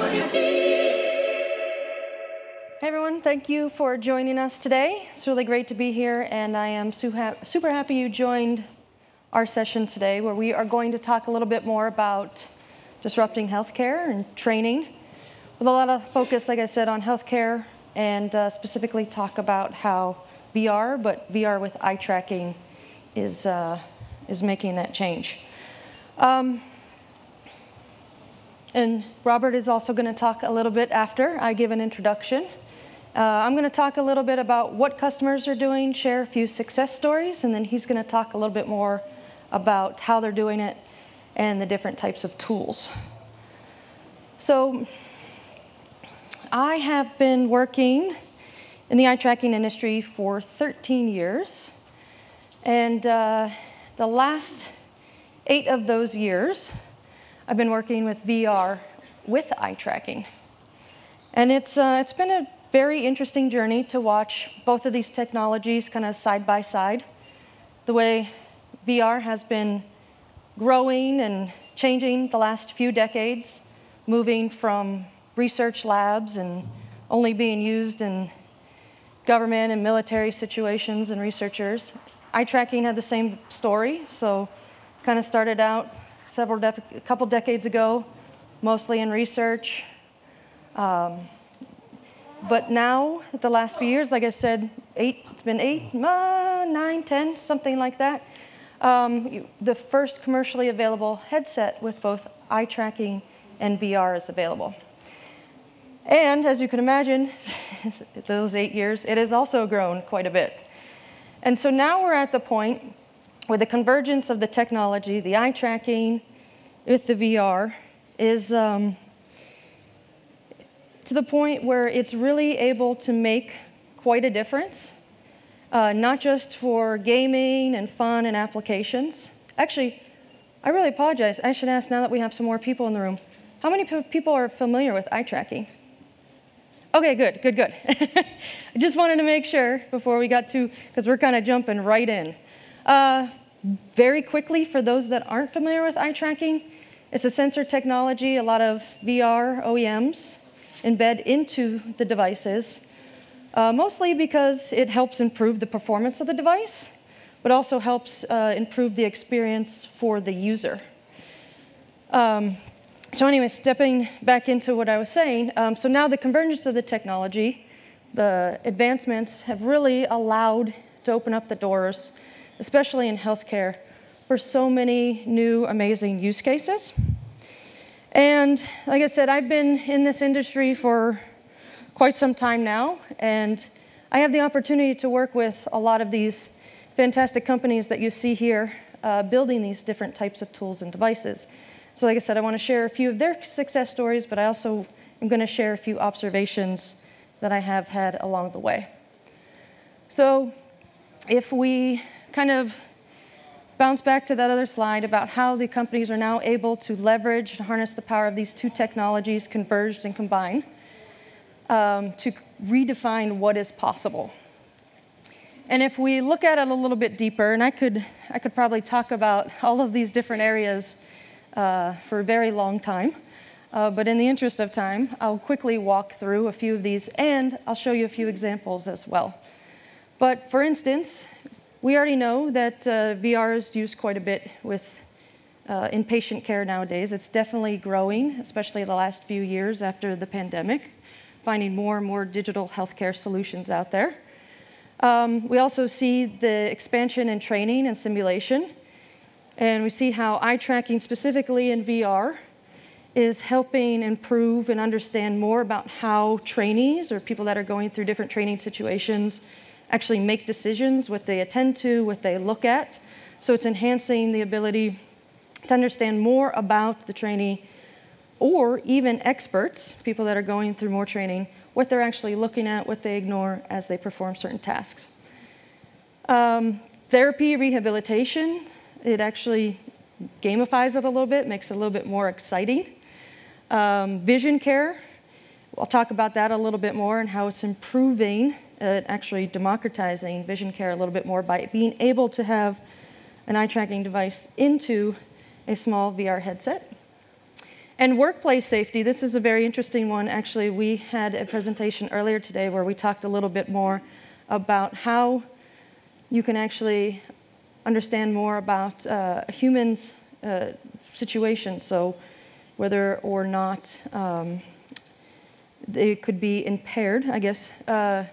Hey everyone, thank you for joining us today. It's really great to be here, and I am super happy you joined our session today, where we are going to talk a little bit more about disrupting healthcare and training, with a lot of focus, like I said, on healthcare, and uh, specifically talk about how VR, but VR with eye tracking, is uh, is making that change. Um, and Robert is also going to talk a little bit after I give an introduction. Uh, I'm going to talk a little bit about what customers are doing, share a few success stories, and then he's going to talk a little bit more about how they're doing it and the different types of tools. So, I have been working in the eye tracking industry for 13 years, and uh, the last eight of those years, I've been working with VR with eye tracking. And it's, uh, it's been a very interesting journey to watch both of these technologies kind of side by side. The way VR has been growing and changing the last few decades, moving from research labs and only being used in government and military situations and researchers. Eye tracking had the same story, so kind of started out several a couple decades ago, mostly in research. Um, but now, the last few years, like I said, eight, it's been eight, uh, nine, ten, something like that. Um, the first commercially available headset with both eye tracking and VR is available. And as you can imagine, those eight years, it has also grown quite a bit. And so now we're at the point where the convergence of the technology, the eye tracking with the VR, is um, to the point where it's really able to make quite a difference, uh, not just for gaming and fun and applications. Actually, I really apologize. I should ask now that we have some more people in the room. How many people are familiar with eye tracking? Okay, good, good, good. I just wanted to make sure before we got to, because we're kind of jumping right in. Uh, very quickly, for those that aren't familiar with eye tracking, it's a sensor technology a lot of VR OEMs embed into the devices, uh, mostly because it helps improve the performance of the device, but also helps uh, improve the experience for the user. Um, so anyway, stepping back into what I was saying, um, so now the convergence of the technology, the advancements have really allowed to open up the doors, especially in healthcare, for so many new amazing use cases. And like I said, I've been in this industry for quite some time now, and I have the opportunity to work with a lot of these fantastic companies that you see here uh, building these different types of tools and devices. So, like I said, I want to share a few of their success stories, but I also am going to share a few observations that I have had along the way. So, if we kind of bounce back to that other slide about how the companies are now able to leverage and harness the power of these two technologies converged and combined um, to redefine what is possible. And if we look at it a little bit deeper, and I could, I could probably talk about all of these different areas uh, for a very long time, uh, but in the interest of time, I'll quickly walk through a few of these and I'll show you a few examples as well. But for instance, we already know that uh, VR is used quite a bit with uh, inpatient care nowadays. It's definitely growing, especially the last few years after the pandemic, finding more and more digital healthcare solutions out there. Um, we also see the expansion in training and simulation, and we see how eye tracking, specifically in VR, is helping improve and understand more about how trainees or people that are going through different training situations actually make decisions, what they attend to, what they look at. So it's enhancing the ability to understand more about the trainee or even experts, people that are going through more training, what they're actually looking at, what they ignore as they perform certain tasks. Um, therapy, rehabilitation, it actually gamifies it a little bit, makes it a little bit more exciting. Um, vision care, I'll talk about that a little bit more and how it's improving uh, actually democratizing vision care a little bit more by being able to have an eye tracking device into a small VR headset. And workplace safety, this is a very interesting one. Actually, we had a presentation earlier today where we talked a little bit more about how you can actually understand more about uh, humans' uh, situation. So, whether or not um, they could be impaired, I guess, uh,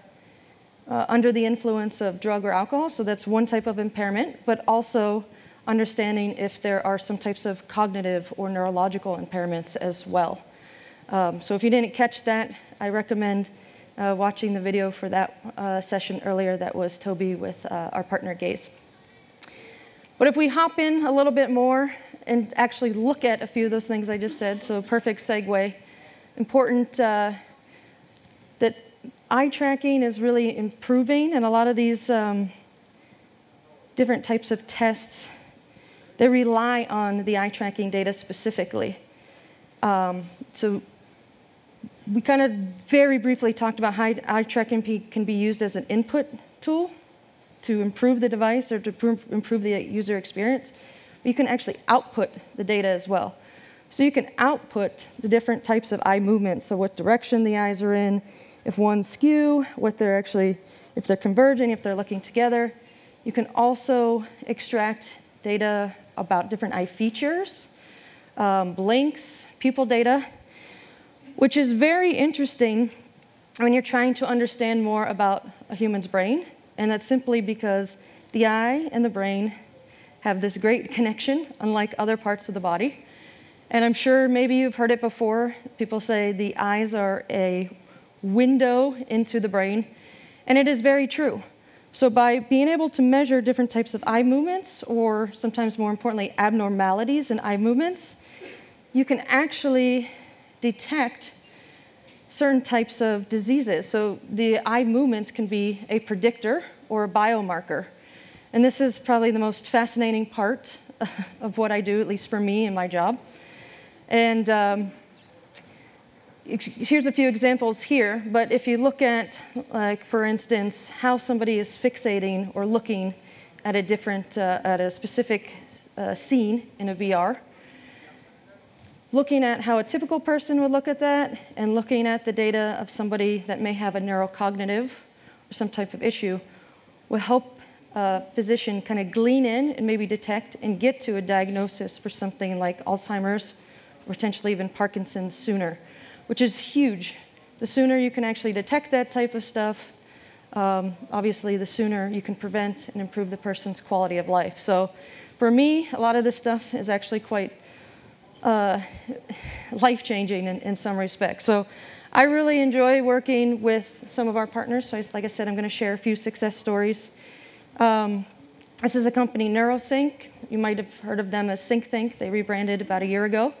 uh, under the influence of drug or alcohol. So, that's one type of impairment, but also understanding if there are some types of cognitive or neurological impairments as well. Um, so, if you didn't catch that, I recommend uh, watching the video for that uh, session earlier that was Tobii with uh, our partner Gaize. But if we hop in a little bit more and actually look at a few of those things I just said, so perfect segue. Important uh, that eye tracking is really improving, and a lot of these um, different types of tests they rely on the eye tracking data specifically. Um, so we kind of very briefly talked about how eye tracking can be used as an input tool to improve the device or to improve the user experience. But you can actually output the data as well. So you can output the different types of eye movements, so what direction the eyes are in, if one's skew, what they're actually, if they're converging, if they're looking together. You can also extract data about different eye features, um, blinks, pupil data, which is very interesting when you're trying to understand more about a human's brain. And that's simply because the eye and the brain have this great connection, unlike other parts of the body. And I'm sure maybe you've heard it before. People say the eyes are a window into the brain. And it is very true. So, by being able to measure different types of eye movements, or sometimes more importantly, abnormalities in eye movements, you can actually detect certain types of diseases. So, the eye movements can be a predictor or a biomarker. And this is probably the most fascinating part of what I do, at least for me in my job. And um, here's a few examples here, but if you look at, like, for instance, how somebody is fixating or looking at a different, uh, at a specific uh, scene in a VR, looking at how a typical person would look at that, and looking at the data of somebody that may have a neurocognitive or some type of issue will help a physician kind of glean in and maybe detect and get to a diagnosis for something like Alzheimer's, or potentially even Parkinson's sooner which is huge. The sooner you can actually detect that type of stuff, um, obviously, the sooner you can prevent and improve the person's quality of life. So, for me, a lot of this stuff is actually quite uh, life changing in, in, some respects. So, I really enjoy working with some of our partners. So, like I said, I'm going to share a few success stories. Um, this is a company, Neurosync. You might have heard of them as SyncThink. They rebranded about a year ago.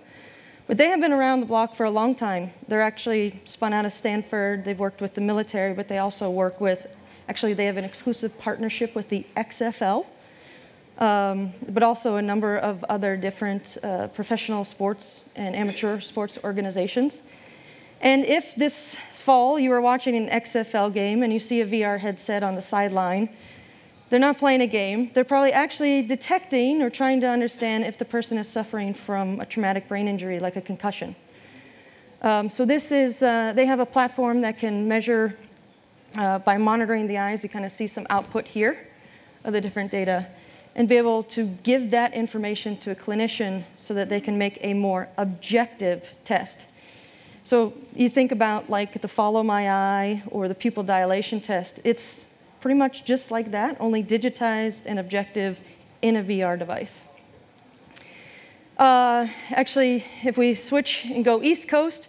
But they have been around the block for a long time. They're actually spun out of Stanford. They've worked with the military, but they also work with, actually, they have an exclusive partnership with the XFL, um, but also a number of other different uh, professional sports and amateur sports organizations. And if this fall you are watching an XFL game and you see a VR headset on the sideline, they're not playing a game. They're probably actually detecting or trying to understand if the person is suffering from a traumatic brain injury like a concussion. Um, so this is, uh, they have a platform that can measure uh, by monitoring the eyes. You kind of see some output here of the different data and be able to give that information to a clinician so that they can make a more objective test. So you think about like the follow my eye or the pupil dilation test. It's pretty much just like that, only digitized and objective in a VR device. Uh, actually, if we switch and go East Coast,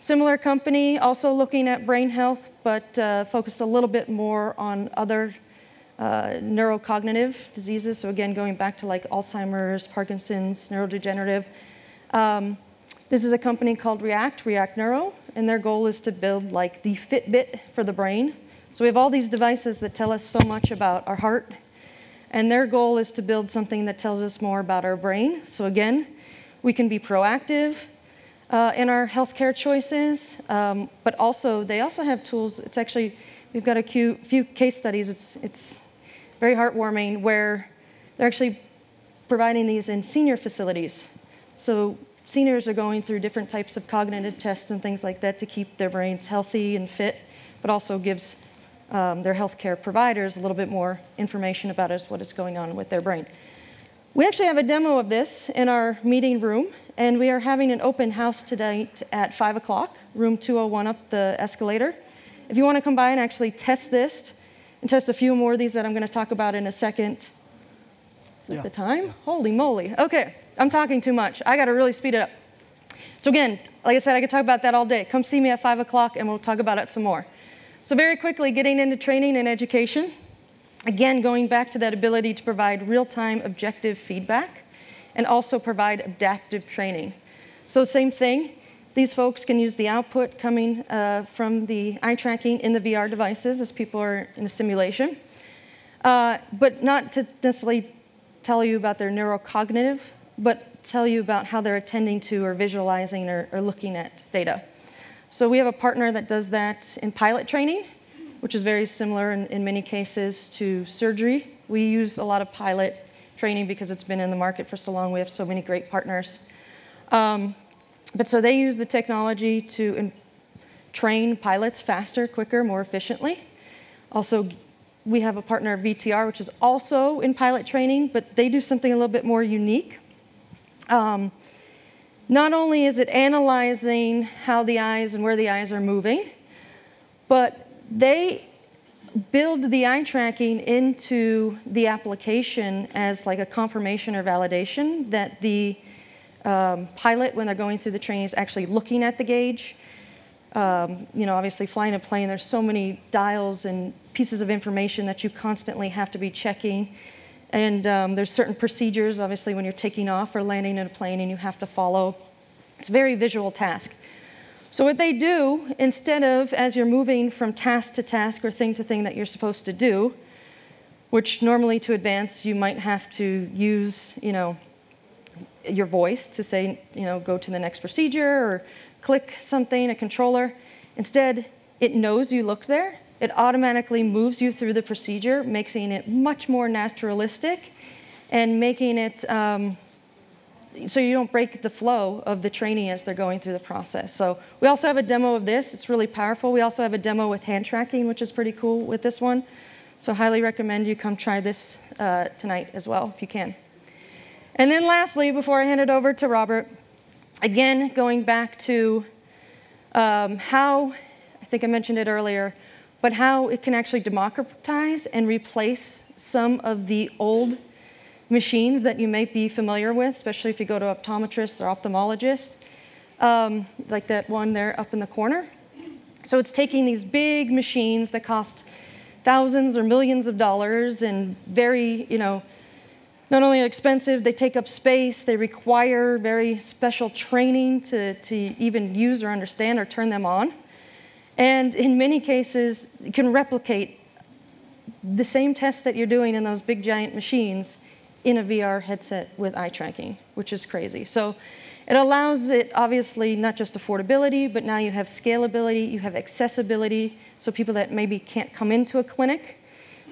similar company, also looking at brain health, but uh, focused a little bit more on other uh, neurocognitive diseases. So again, going back to like Alzheimer's, Parkinson's, neurodegenerative. Um, this is a company called React, React Neuro, and their goal is to build like the Fitbit for the brain. So we have all these devices that tell us so much about our heart, and their goal is to build something that tells us more about our brain. So again, we can be proactive uh, in our healthcare choices, um, but also they also have tools. It's actually we've got a few, few case studies. It's it's very heartwarming where they're actually providing these in senior facilities. So seniors are going through different types of cognitive tests and things like that to keep their brains healthy and fit, but also gives um, their healthcare providers a little bit more information about us, what is going on with their brain. We actually have a demo of this in our meeting room, and we are having an open house tonight at 5 o'clock, room 201 up the escalator. If you want to come by and actually test this and test a few more of these that I'm going to talk about in a second. Is yeah. the time? Holy moly. Okay, I'm talking too much. I got to really speed it up. So, again, like I said, I could talk about that all day. Come see me at 5 o'clock and we'll talk about it some more. So, very quickly, getting into training and education. Again, going back to that ability to provide real time objective feedback and also provide adaptive training. So, same thing. These folks can use the output coming uh, from the eye tracking in the VR devices as people are in a simulation, uh, but not to necessarily tell you about their neurocognitive, but tell you about how they're attending to or visualizing or, or looking at data. So we have a partner that does that in pilot training, which is very similar in, in many cases to surgery. We use a lot of pilot training because it's been in the market for so long. We have so many great partners. Um, but so they use the technology to train pilots faster, quicker, more efficiently. Also, we have a partner, VTR, which is also in pilot training, but they do something a little bit more unique. Um, not only is it analyzing how the eyes and where the eyes are moving, but they build the eye tracking into the application as like a confirmation or validation that the um, pilot, when they're going through the training, is actually looking at the gauge. Um, you know, obviously flying a plane, there's so many dials and pieces of information that you constantly have to be checking. And um, there's certain procedures, obviously, when you're taking off or landing in a plane and you have to follow. It's a very visual task. So, what they do, instead of as you're moving from task to task or thing to thing that you're supposed to do, which normally to advance you might have to use, you know, your voice to say, you know, go to the next procedure or click something, a controller. Instead, it knows you looked there. It automatically moves you through the procedure, making it much more naturalistic and making it um, so you don't break the flow of the training as they're going through the process. So we also have a demo of this. It's really powerful. We also have a demo with hand tracking, which is pretty cool with this one. So highly recommend you come try this uh, tonight as well if you can. And then lastly, before I hand it over to Robert, again, going back to um, how, I think I mentioned it earlier, but how it can actually democratize and replace some of the old machines that you might be familiar with, especially if you go to optometrists or ophthalmologists, um, like that one there up in the corner. So it's taking these big machines that cost thousands or millions of dollars and very, you know, not only expensive, they take up space, they require very special training to, to even use or understand or turn them on. And in many cases, you can replicate the same tests that you're doing in those big giant machines in a VR headset with eye tracking, which is crazy. So it allows it, obviously, not just affordability, but now you have scalability, you have accessibility. So people that maybe can't come into a clinic,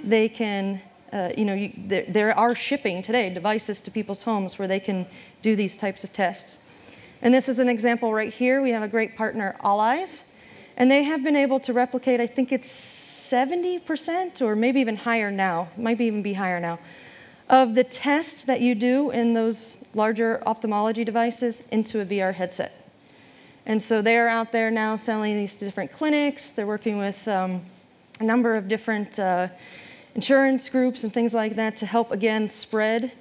they can uh, you know, you, there, there, are shipping today devices to people's homes where they can do these types of tests. And this is an example right here. We have a great partner, Olleyes, and they have been able to replicate, I think it's 70% or maybe even higher now, might even be higher now, of the tests that you do in those larger ophthalmology devices into a VR headset. And so they're out there now selling these to different clinics. They're working with um, a number of different uh, insurance groups and things like that to help again spread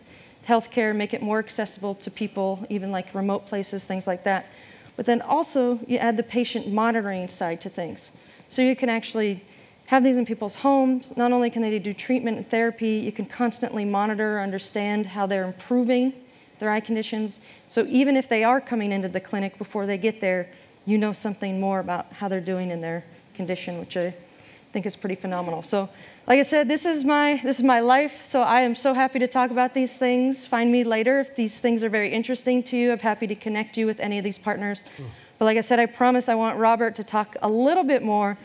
healthcare, make it more accessible to people, even like remote places, things like that. But then also you add the patient monitoring side to things. So you can actually have these in people's homes. Not only can they do treatment and therapy, you can constantly monitor, understand how they're improving their eye conditions. So even if they are coming into the clinic before they get there, you know something more about how they're doing in their condition, which I think is pretty phenomenal. So like I said, this is my this is my life, so I am so happy to talk about these things. Find me later if these things are very interesting to you. I'm happy to connect you with any of these partners. Mm. But like I said, I promise I want Robert to talk a little bit more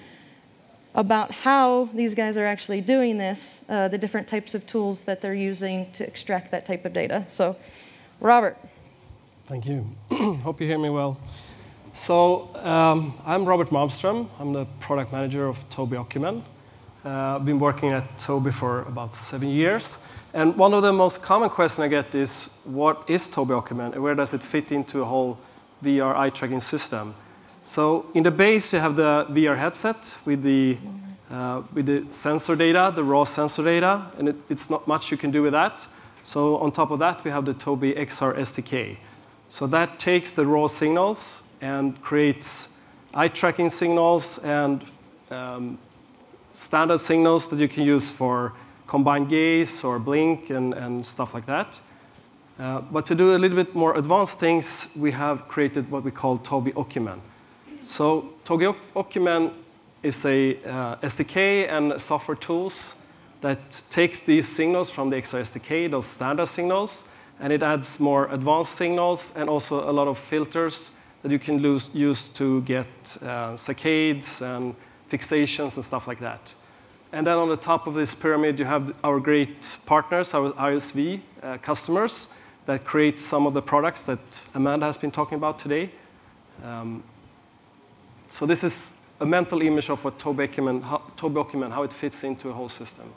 about how these guys are actually doing this, uh, the different types of tools that they're using to extract that type of data. So, Robert. Thank you. Hope you hear me well. So um, I'm Robert Malmström. I'm the product manager of Tobii Ocumen. Uh, I've been working at Tobii for about seven years. And one of the most common questions I get is, what is Tobii Ocumen and where does it fit into a whole VR eye tracking system? So in the base, you have the VR headset with the, uh, with the sensor data, the raw sensor data, and it, it's not much you can do with that. So on top of that, we have the Tobii XR SDK. So that takes the raw signals and creates eye tracking signals and um, standard signals that you can use for combined gaze or blink and, and stuff like that. Uh, but to do a little bit more advanced things, we have created what we call Tobii Ocumen. So Tobii Ocumen is a uh, SDK and software tools that takes these signals from the XR SDK, those standard signals, and it adds more advanced signals and also a lot of filters that you can lose, use to get uh, saccades and fixations and stuff like that. And then on the top of this pyramid, you have our great partners, our ISV uh, customers, that create some of the products that Amanda has been talking about today. Um, so this is a mental image of what Ocumen, how, how it fits into a whole system.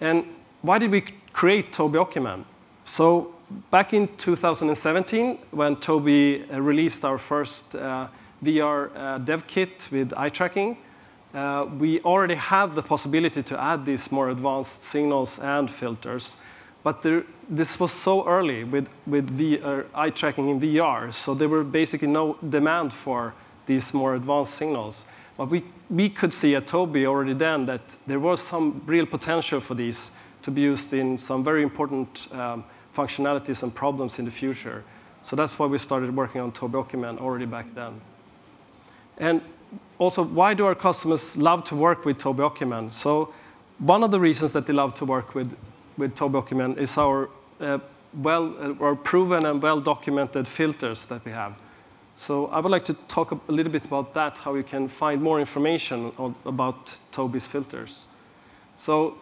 And why did we create Ocumen? So back in 2017, when Tobii uh, released our first uh, VR uh, dev kit with eye tracking, uh, we already have the possibility to add these more advanced signals and filters. But there, this was so early with, with VR, uh, eye tracking in VR, so there were basically no demand for these more advanced signals. But we, we could see at Tobii already then that there was some real potential for these to be used in some very important um, functionalities and problems in the future. So that's why we started working on Tobii Ocumen already back then. And also, why do our customers love to work with Tobii Ocumen? So one of the reasons that they love to work with, with Tobii is our uh, well, uh, our proven and well-documented filters that we have. So I would like to talk a little bit about that, how you can find more information on, about Tobii's filters. So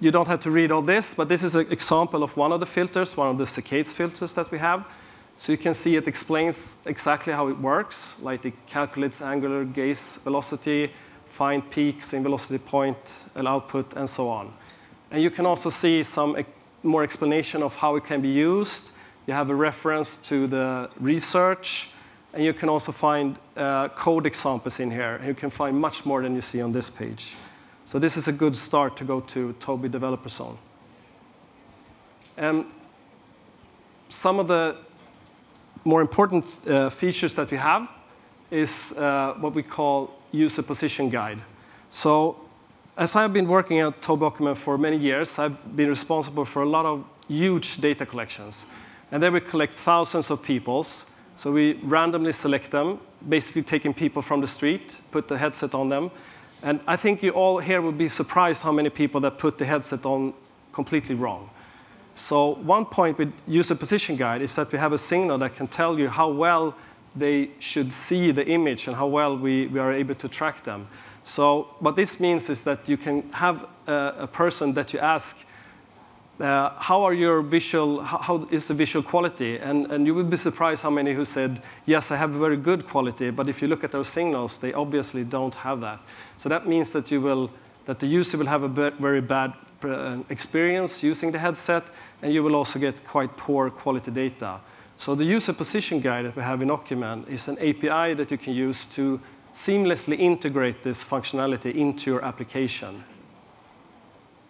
you don't have to read all this, but this is an example of one of the filters, one of the saccades filters that we have. So you can see it explains exactly how it works, like it calculates angular gaze velocity, find peaks in velocity point, output, and so on. And you can also see some more explanation of how it can be used. You have a reference to the research, and you can also find uh, code examples in here. And you can find much more than you see on this page. So this is a good start to go to Tobii Developer Zone. And some of the more important uh, features that we have is uh, what we call user position guide. So as I've been working at Tobii Ocumen for many years, I've been responsible for a lot of huge data collections. And then we collect thousands of peoples. So we randomly select them, basically taking people from the street, put the headset on them, and I think you all here would be surprised how many people that put the headset on completely wrong. So one point with user position guide is that we have a signal that can tell you how well they should see the image and how well we, we are able to track them. So what this means is that you can have a, a person that you ask, uh, how are your visual, how, how is the visual quality? And, and you would be surprised how many who said, yes, I have very good quality, but if you look at those signals, they obviously don't have that. So that means that, you will, that the user will have a very bad uh, experience using the headset, and you will also get quite poor quality data. So the user position guide that we have in Ocumen is an API that you can use to seamlessly integrate this functionality into your application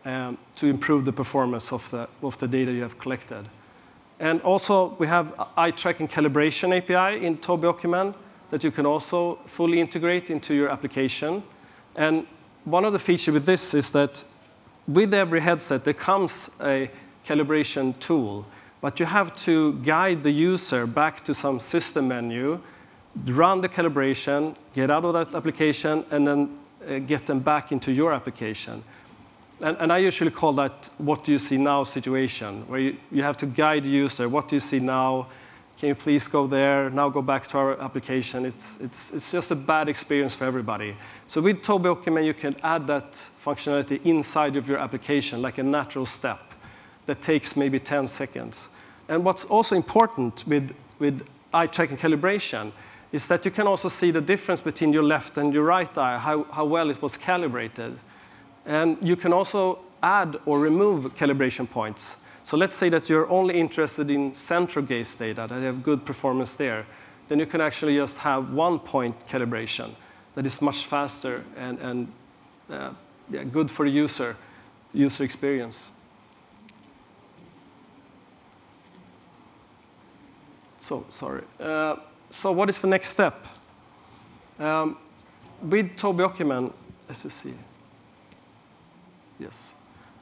um, to improve the performance of the, of the data you have collected. And also, we have eye tracking calibration API in Tobii Ocumen that you can also fully integrate into your application. And one of the features with this is that with every headset, there comes a calibration tool, but you have to guide the user back to some system menu, run the calibration, get out of that application, and then uh, get them back into your application. And, and, I usually call that what do you see now situation, where you, you have to guide the user, what do you see now? Can you please go there? Now go back to our application. It's, it's, it's just a bad experience for everybody. So with Tobii Ocumen, you can add that functionality inside of your application, like a natural step that takes maybe 10 seconds. And what's also important with with eye tracking calibration is that you can also see the difference between your left and your right eye, how, how well it was calibrated. And you can also add or remove calibration points. So let's say that you're only interested in central gaze data, that have good performance there. Then you can actually just have one point calibration that is much faster and, and uh, yeah, good for the user, user experience. So, sorry. Uh, so what is the next step? Um, with Tobii Ocumen, let's see. Yes.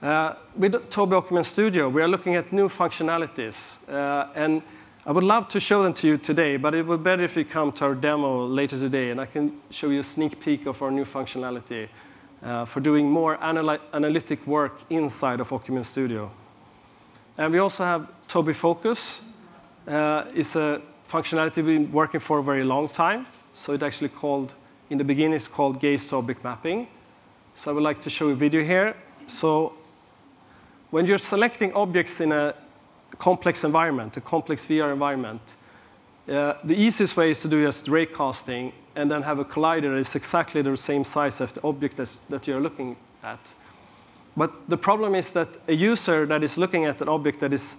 Uh, with Tobii Ocumen Studio, we are looking at new functionalities. Uh, and I would love to show them to you today, but it would be better if you come to our demo later today, and I can show you a sneak peek of our new functionality uh, for doing more analy analytic work inside of Ocumen Studio. And we also have Tobii Focus. Uh, it's a functionality we've been working for a very long time. So it actually called, in the beginning, it's called gaze to object mapping. So I would like to show a video here. So when you're selecting objects in a complex environment, a complex VR environment, uh, the easiest way is to do just raycasting and then have a collider that is exactly the same size as the object that you're looking at. But the problem is that a user that is looking at an object that is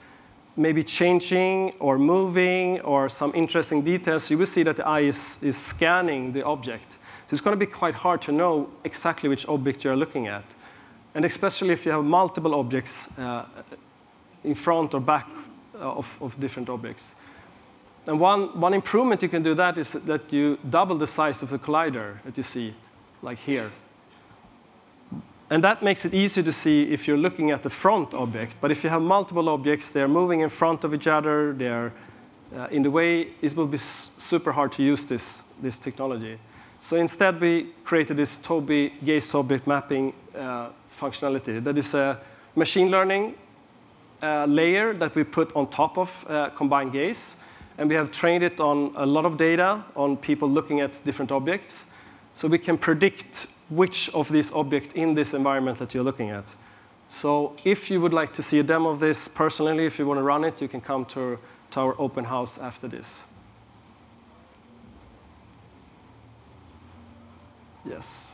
maybe changing or moving or some interesting details, you will see that the eye is, is scanning the object. So it's going to be quite hard to know exactly which object you're looking at. And especially if you have multiple objects uh, in front or back uh, of, of different objects. And one, one improvement you can do that is that you double the size of the collider that you see, like here. And that makes it easier to see if you're looking at the front object. But if you have multiple objects, they're moving in front of each other, they're uh, in the way, it will be super hard to use this, this technology. So instead, we created this Tobii gaze object mapping uh, functionality. That is a machine learning uh, layer that we put on top of uh, combined gaze. And we have trained it on a lot of data on people looking at different objects. So we can predict which of these objects in this environment that you're looking at. So if you would like to see a demo of this personally, if you want to run it, you can come to, to our open house after this. Yes.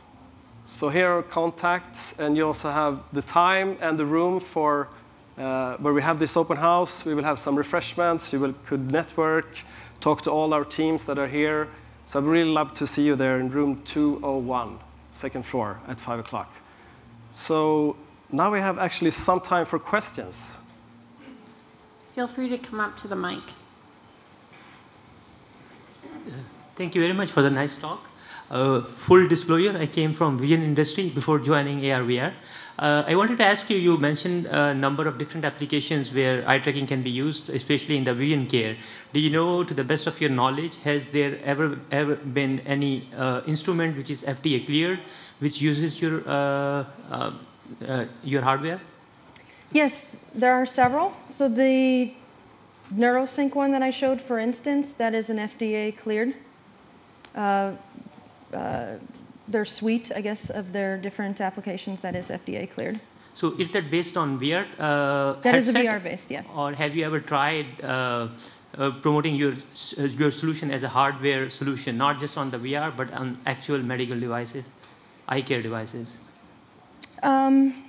So here are contacts, and you also have the time and the room for uh, where we have this open house. We will have some refreshments. You will, could network, talk to all our teams that are here. So I'd really love to see you there in room 201 second floor at 5 o'clock. So now we have actually some time for questions. Feel free to come up to the mic. Thank you very much for the nice talk. Uh, full disclosure, I came from vision industry before joining ARVR. Uh, I wanted to ask you, you mentioned a number of different applications where eye tracking can be used, especially in the vision care. Do you know, to the best of your knowledge, has there ever, ever been any uh, instrument which is FDA cleared, which uses your, uh, uh, uh, your hardware? Yes, there are several. So the NeuroSync one that I showed, for instance, that is an FDA cleared uh, their suite, I guess, of their different applications that is FDA cleared. So is that based on VR? Uh, that is a VR based, yeah. Or have you ever tried uh, uh, promoting your uh, your solution as a hardware solution, not just on the VR, but on actual medical devices, eye care devices? Um,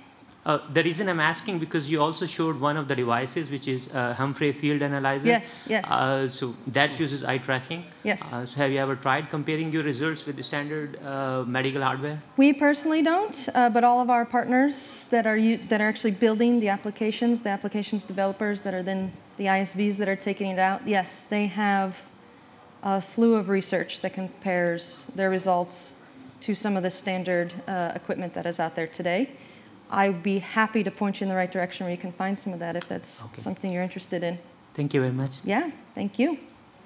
uh, the reason I'm asking because you also showed one of the devices, which is uh, Humphrey Field Analyzer. Yes, yes. Uh, so that uses eye tracking. Yes. Uh, so have you ever tried comparing your results with the standard uh, medical hardware? We personally don't, uh, but all of our partners that are that are actually building the applications, the applications developers that are then the ISVs that are taking it out, yes, they have a slew of research that compares their results to some of the standard equipment that is out there today. I'd be happy to point you in the right direction where you can find some of that if that's okay. something you're interested in. Thank you very much. Yeah, thank you.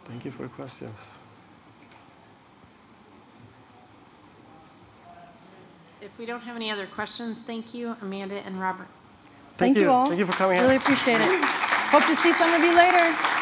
Thank you for your questions. If we don't have any other questions, thank you, Amanda and Robert. Thank, thank you. you all. Thank you for coming Really appreciate it. Hope to see some of you later.